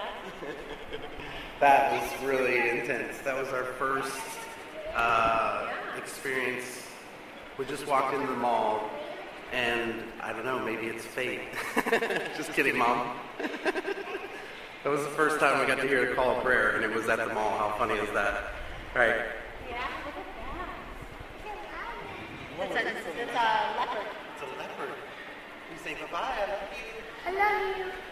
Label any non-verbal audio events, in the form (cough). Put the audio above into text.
(laughs) that was really intense. That was our first uh, experience. We just walked into the mall, and I don't know, maybe it's fate. (laughs) just kidding, Mom. (laughs) that was the first time we got to hear a call of prayer, and it was at the mall. How funny is that? Right. Yeah, a, a leopard. It's a leopard. You say, goodbye. I love you. I love you.